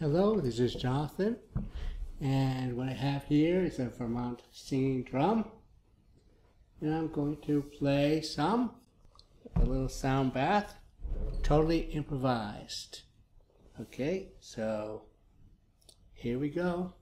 Hello, this is Jonathan, and what I have here is a Vermont singing drum, and I'm going to play some, a little sound bath, totally improvised. Okay, so here we go.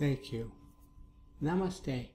Thank you. Namaste.